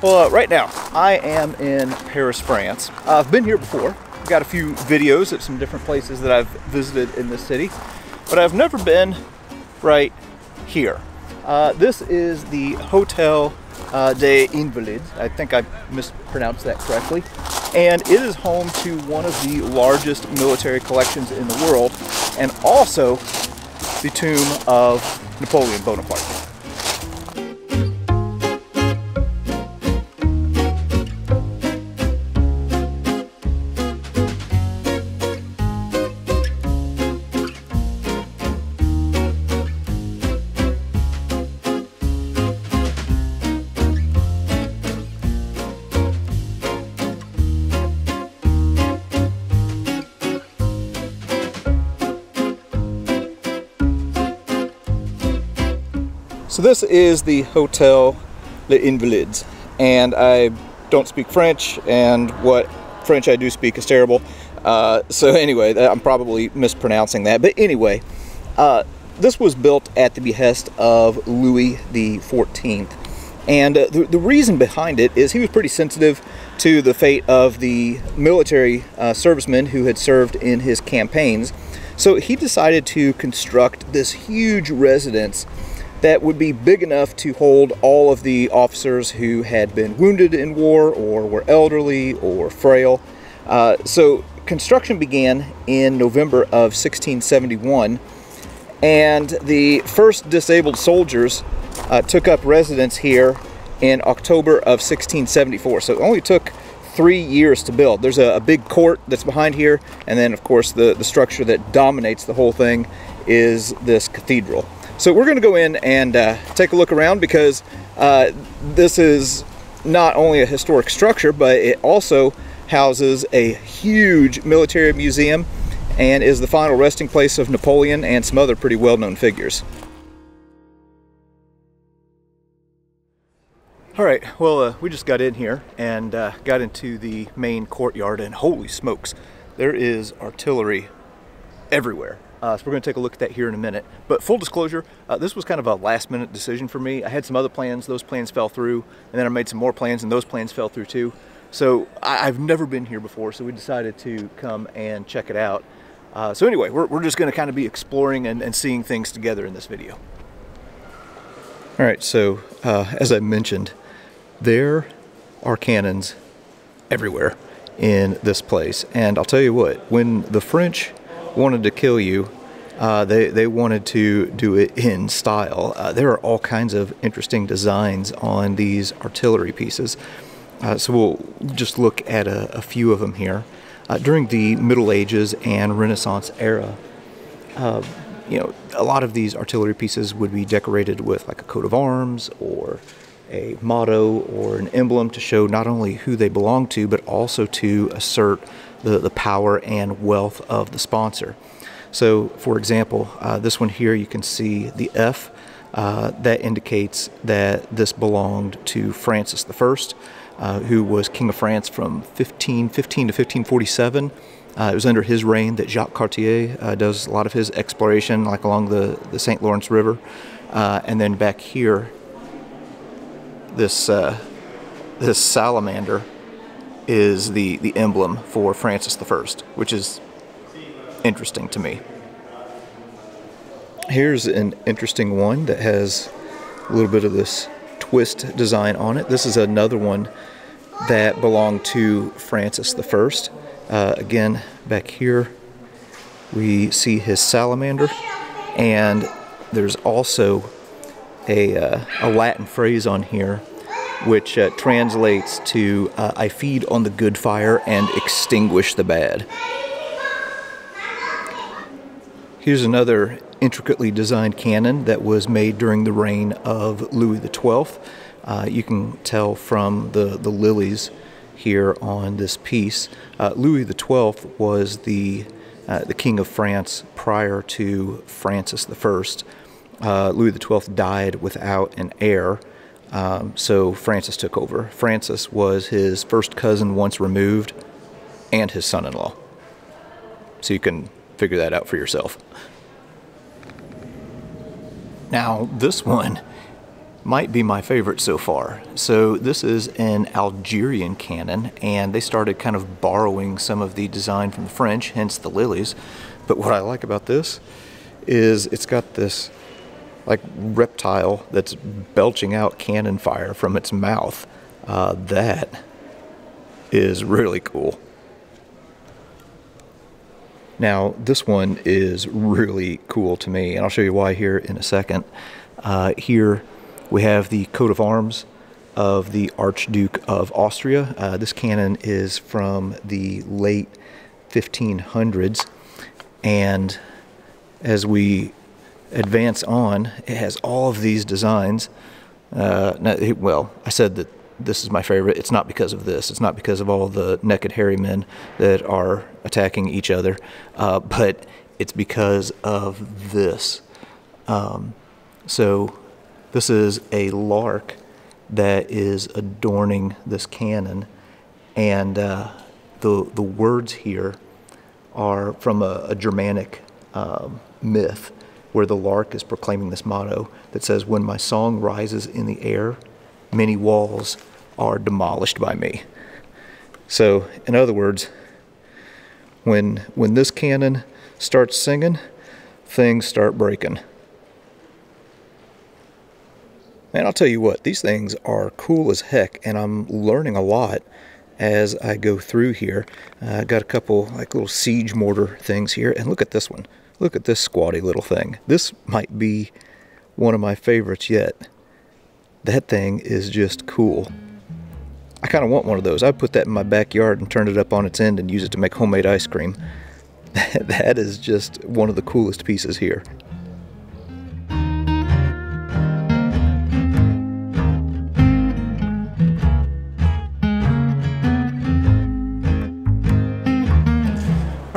Well, uh, right now I am in Paris, France. Uh, I've been here before. I've got a few videos at some different places that I've visited in this city, but I've never been right here. Uh, this is the Hotel uh, des Invalides. I think I mispronounced that correctly. And it is home to one of the largest military collections in the world, and also the tomb of Napoleon Bonaparte. So this is the Hotel Les Invalides, and I don't speak French, and what French I do speak is terrible. Uh, so anyway, I'm probably mispronouncing that. But anyway, uh, this was built at the behest of Louis the 14th. And uh, the, the, reason behind it is he was pretty sensitive to the fate of the military uh, servicemen who had served in his campaigns. So he decided to construct this huge residence that would be big enough to hold all of the officers who had been wounded in war or were elderly or frail. Uh, so construction began in November of 1671 and the first disabled soldiers uh, took up residence here in October of 1674. So it only took three years to build. There's a, a, big court that's behind here, and then of course the, the structure that dominates the whole thing is this cathedral. So we're going to go in and uh, take a look around because uh, this is not only a historic structure, but it also houses a huge military museum and is the final resting place of Napoleon and some other pretty well-known figures. All right, well, uh, we just got in here and uh, got into the main courtyard and holy smokes, there is artillery everywhere. Uh, so we're going to take a look at that here in a minute. But full disclosure, uh, this was kind of a last minute decision for me. I had some other plans, those plans fell through, and then I made some more plans and those plans fell through too. So I, have never been here before, so we decided to come and check it out. Uh, so anyway, we're, we're just going to kind of be exploring and, and, seeing things together in this video. All right, so uh, as I mentioned, there are cannons everywhere in this place. And I'll tell you what, when the French wanted to kill you, uh, they, they wanted to do it in style. Uh, there are all kinds of interesting designs on these artillery pieces. Uh, so we'll just look at a, a few of them here. Uh, during the Middle Ages and Renaissance era, uh, you know, a lot of these artillery pieces would be decorated with like a coat of arms or a motto or an emblem to show not only who they belong to, but also to assert the, the power and wealth of the sponsor. So, for example, uh, this one here, you can see the F. Uh, that indicates that this belonged to Francis I, uh, who was King of France from 1515 to 1547. Uh, it was under his reign that Jacques Cartier uh, does a lot of his exploration, like along the, the St. Lawrence River. Uh, and then back here, this, this salamander is the, the emblem for Francis I, which is interesting to me. Here's an interesting one that has a little bit of this twist design on it. This is another one that belonged to Francis I. Uh, again, back here we see his salamander, and there's also a, uh, a Latin phrase on here which uh, translates to uh, I feed on the good fire and extinguish the bad. Here's another intricately designed cannon that was made during the reign of Louis XII. Uh, you can tell from the, the lilies here on this piece. Uh, Louis XII was the, uh, the king of France prior to Francis I. Uh, Louis XII died without an heir. Um, so Francis took over. Francis was his first cousin once removed and his son in law. So you can figure that out for yourself. Now, this one might be my favorite so far. So this is an Algerian cannon, and they started kind of borrowing some of the design from the French, hence the lilies. But what I like about this is it's got this like reptile that's belching out cannon fire from its mouth. Uh, that is really cool. Now, this one is really cool to me, and I'll show you why here in a second. Uh, here we have the coat of arms of the Archduke of Austria. Uh, this cannon is from the late 1500s, and as we advance on, it has all of these designs. Uh, well, I said that this is my favorite. It's not because of this. It's not because of all the naked hairy men that are attacking each other, uh, but it's because of this. Um, so this is a lark that is adorning this cannon, and uh, the the words here are from a, a Germanic um, myth where the lark is proclaiming this motto that says, "When my song rises in the air, many walls are demolished by me. So, in other words, when when this cannon starts singing, things start breaking. And I'll tell you what, these things are cool as heck, and I'm learning a lot as I go through here. I uh, got a couple like little siege mortar things here, and look at this one. Look at this squatty little thing. This might be one of my favorites yet. That thing is just cool. I kind of want one of those. I put that in my backyard and turn it up on its end and use it to make homemade ice cream. that is just one of the coolest pieces here.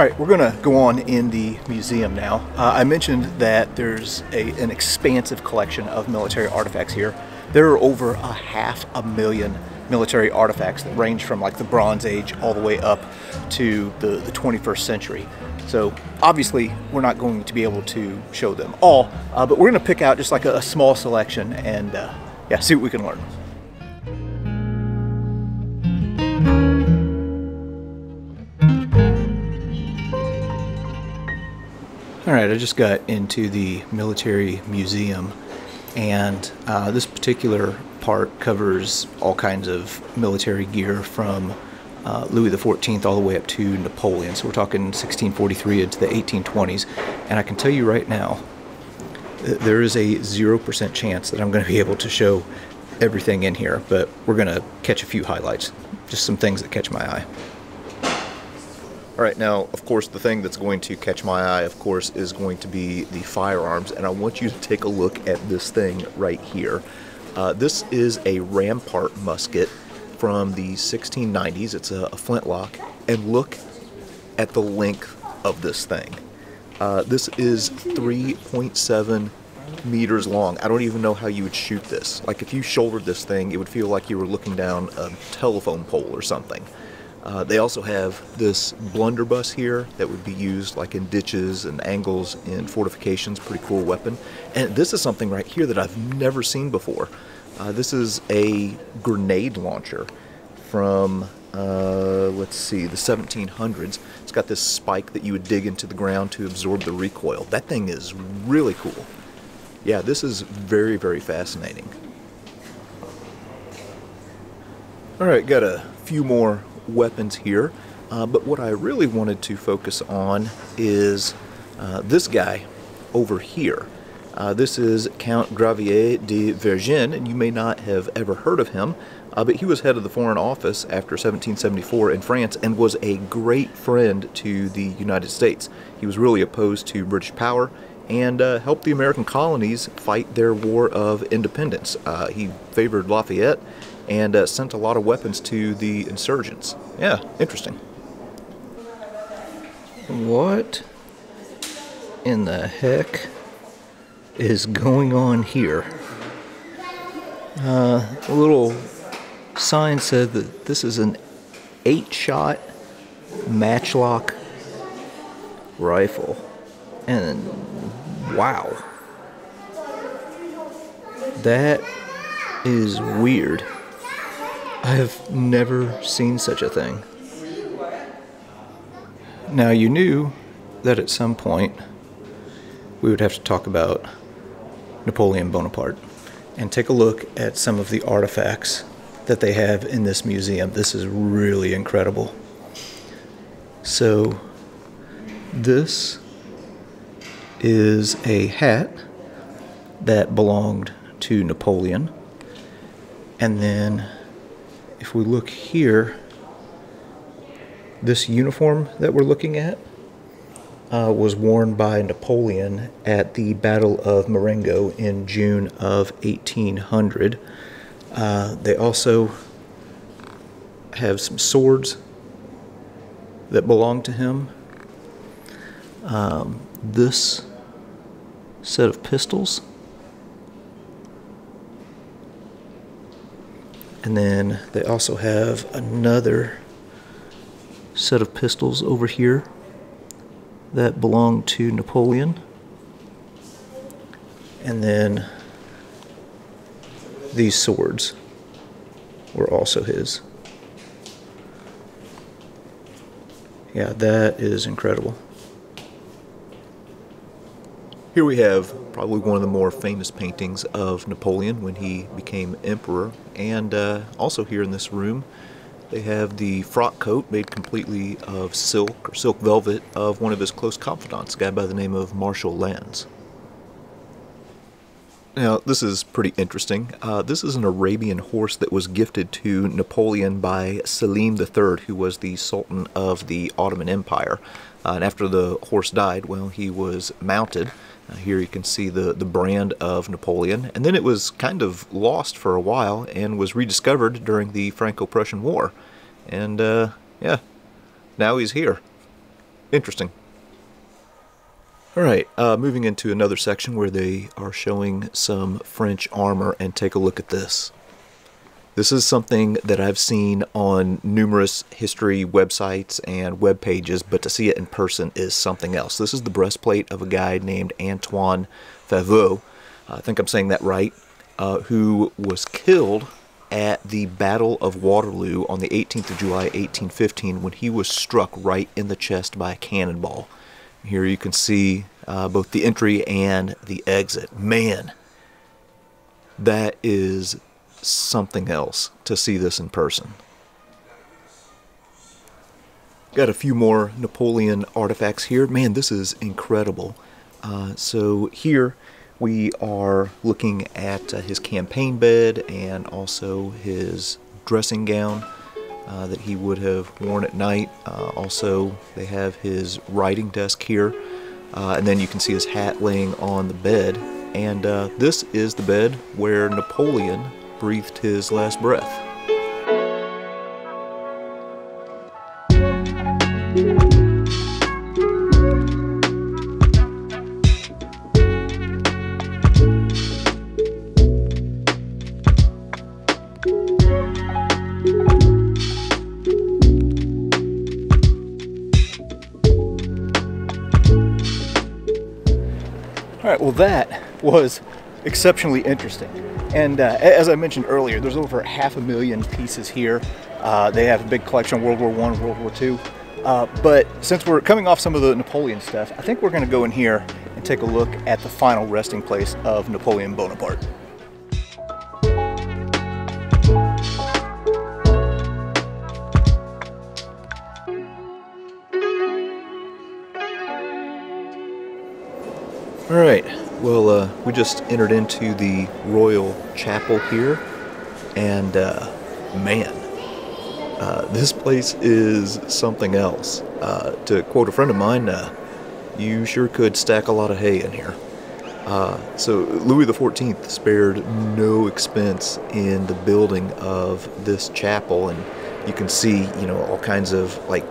All right, we're to go on in the museum now. Uh, I mentioned that there's a, an expansive collection of military artifacts here. There are over a half a million military artifacts that range from like the Bronze Age all the way up to the, the 21st century. So obviously we're not going to be able to show them all, uh, but we're to pick out just like a, a small selection and uh, yeah, see what we can learn. All right, I just got into the military museum and uh, this particular part covers all kinds of military gear from uh, Louis XIV all the way up to Napoleon. So we're talking 1643 into the 1820s. And I can tell you right now, there is a 0% chance that I'm going to be able to show everything in here, but we're going to catch a few highlights, just some things that catch my eye. All right, now, of course, the thing that's going to catch my eye, of course, is going to be the firearms, and I want you to take a look at this thing right here. Uh, this is a Rampart musket from the 1690s. It's a, a flintlock, and look at the length of this thing. Uh, this is 3.7 meters long. I don't even know how you would shoot this. Like if you shouldered this thing, it would feel like you were looking down a telephone pole or something. Uh, they also have this blunderbuss here that would be used like in ditches and angles in fortifications. Pretty cool weapon. And this is something right here that I've never seen before. Uh, this is a grenade launcher from, uh, let's see, the 1700s. It's got this spike that you would dig into the ground to absorb the recoil. That thing is really cool. Yeah, this is very, very fascinating. All right, got a few more weapons here. Uh, but what I really wanted to focus on is uh, this guy over here. Uh, this is Count Gravier de Vergennes, and you may not have ever heard of him, uh, but he was head of the Foreign Office after 1774 in France and was a great friend to the United States. He was really opposed to British power and uh, helped the American colonies fight their war of independence. Uh, he favored Lafayette and uh, sent a lot of weapons to the insurgents. Yeah, interesting. What in the heck is going on here? Uh, a little sign said that this is an eight shot matchlock rifle. And wow. That is weird. I have never seen such a thing. Now, you knew that at some point we would have to talk about Napoleon Bonaparte and take a look at some of the artifacts that they have in this museum. This is really incredible. So, this is a hat that belonged to Napoleon. And then, if we look here, this uniform that we're looking at uh, was worn by Napoleon at the Battle of Marengo in June of 1800. Uh, they also have some swords that belong to him. Um, this set of pistols. And then they also have another set of pistols over here that belonged to Napoleon. And then these swords were also his. Yeah, that is incredible. Here we have probably one of the more famous paintings of Napoleon when he became emperor. And uh, also here in this room, they have the frock coat made completely of silk or silk velvet of one of his close confidants, a guy by the name of Marshal Lannes. Now, this is pretty interesting. Uh, this is an Arabian horse that was gifted to Napoleon by Selim III, who was the Sultan of the Ottoman Empire. Uh, and after the horse died, well, he was mounted. Uh, here you can see the, the brand of Napoleon. And then it was kind of lost for a while and was rediscovered during the Franco-Prussian War. And, uh, yeah, now he's here. Interesting. Alright, uh, moving into another section where they are showing some French armor, and take a look at this. This is something that I've seen on numerous history websites and web pages, but to see it in person is something else. This is the breastplate of a guy named Antoine Fauveau, I think I'm saying that right, uh, who was killed at the Battle of Waterloo on the 18th of July 1815 when he was struck right in the chest by a cannonball. Here you can see uh, both the entry and the exit. Man, that is something else to see this in person. Got a few more Napoleon artifacts here. Man, this is incredible. Uh, so here we are looking at uh, his campaign bed and also his dressing gown uh, that he would have worn at night. Uh, also, they have his writing desk here. Uh, and then you can see his hat laying on the bed. And uh, this is the bed where Napoleon breathed his last breath. All right, well, that was exceptionally interesting. And uh, as I mentioned earlier, there's over half a million pieces here. Uh, they have a big collection of World War One, World War Two. Uh, but since we're coming off some of the Napoleon stuff, I think we're going to go in here and take a look at the final resting place of Napoleon Bonaparte. All right, well, uh, we just entered into the Royal Chapel here, and uh, man, uh, this place is something else. Uh, to quote a friend of mine, uh, you sure could stack a lot of hay in here. Uh, so Louis XIV spared no expense in the building of this chapel, and you can see, you know, all kinds of like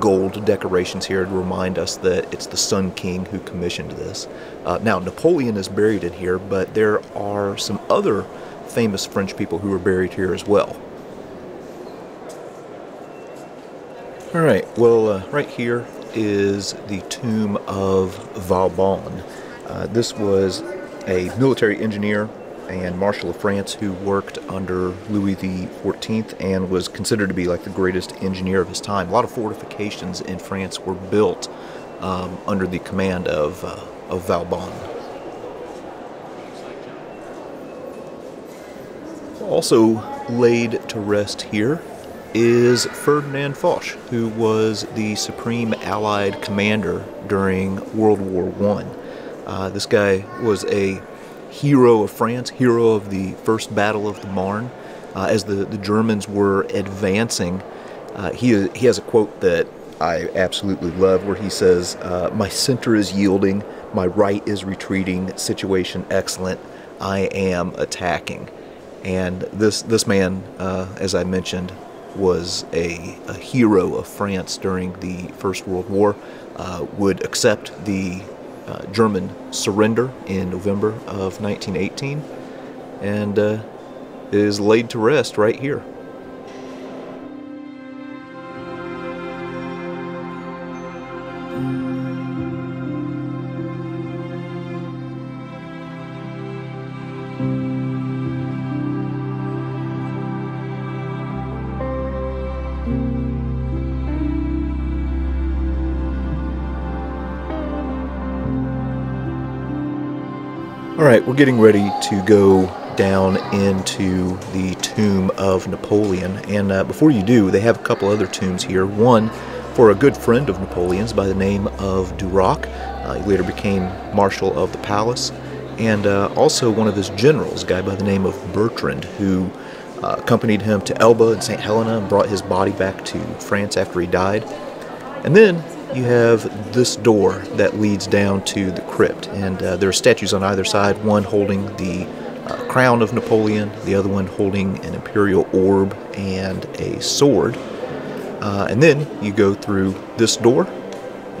gold decorations here to remind us that it's the Sun King who commissioned this. Uh, now, Napoleon is buried in here, but there are some other famous French people who are buried here as well. All right, well, uh, right here is the tomb of Vauban. Uh, this was a military engineer and Marshal of France who worked under Louis XIV and was considered to be like the greatest engineer of his time. A lot of fortifications in France were built um, under the command of, uh, of Vauban. Also laid to rest here is Ferdinand Foch, who was the supreme Allied commander during World War One. Uh, this guy was a hero of France, hero of the First Battle of the Marne. Uh, as the, the Germans were advancing, uh, he, he has a quote that I absolutely love where he says, uh, My center is yielding, my right is retreating, situation excellent, I am attacking. And this, this man, uh, as I mentioned, was a, a, hero of France during the First World War, uh, would accept the uh, German surrender in November of 1918 and uh, is laid to rest right here. Right, we're getting ready to go down into the tomb of Napoleon. And uh, before you do, they have a couple other tombs here. One for a good friend of Napoleon's by the name of Duroc. Uh, he later became Marshal of the Palace. And uh, also one of his generals, a guy by the name of Bertrand, who uh, accompanied him to Elba and St. Helena and brought his body back to France after he died. And then you have this door that leads down to the crypt, and uh, there are statues on either side, one holding the uh, crown of Napoleon, the other one holding an imperial orb and a sword. Uh, and then you go through this door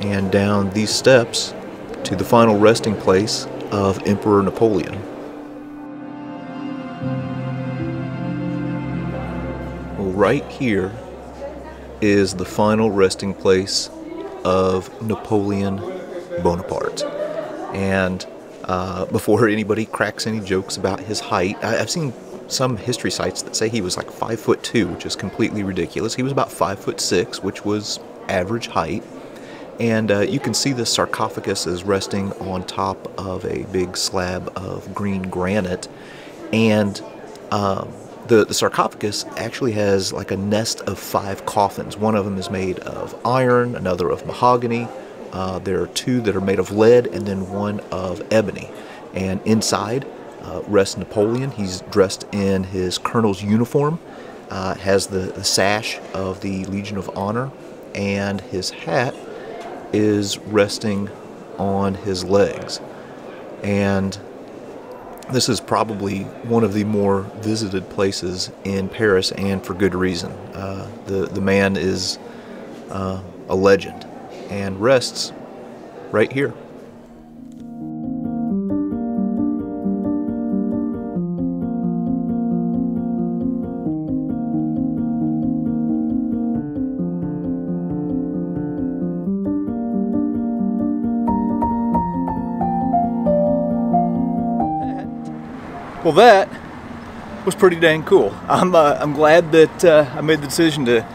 and down these steps to the final resting place of Emperor Napoleon. Well, right here is the final resting place of Napoleon Bonaparte. And uh, before anybody cracks any jokes about his height, I, have seen some history sites that say he was like five foot two, which is completely ridiculous. He was about five foot six, which was average height. And uh, you can see the sarcophagus is resting on top of a big slab of green granite. And um, the, the sarcophagus actually has like a nest of five coffins. One of them is made of iron, another of mahogany. Uh, there are two that are made of lead, and then one of ebony. And inside uh, rests Napoleon. He's dressed in his colonel's uniform, uh, has the, the sash of the Legion of Honor, and his hat is resting on his legs. And this is probably one of the more visited places in Paris, and for good reason. Uh, the the man is uh, a legend, and rests right here. Well, that was pretty dang cool. I'm, uh, I'm glad that uh, I made the decision to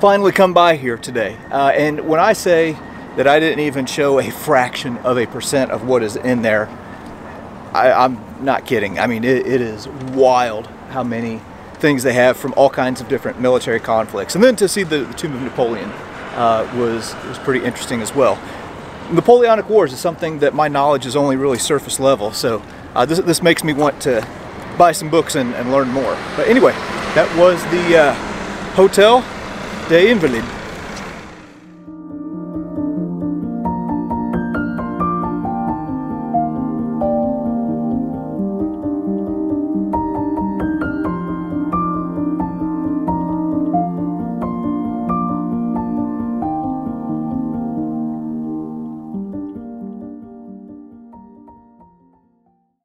finally come by here today. Uh, and when I say that I didn't even show a fraction of a percent of what is in there, I, am not kidding. I mean, it, it is wild how many things they have from all kinds of different military conflicts. And then to see the, the Tomb of Napoleon uh, was, was pretty interesting as well. Napoleonic Wars is something that my knowledge is only really surface level, so uh, this, this makes me want to buy some books and, and learn more. But anyway, that was the uh, Hotel des Invalides.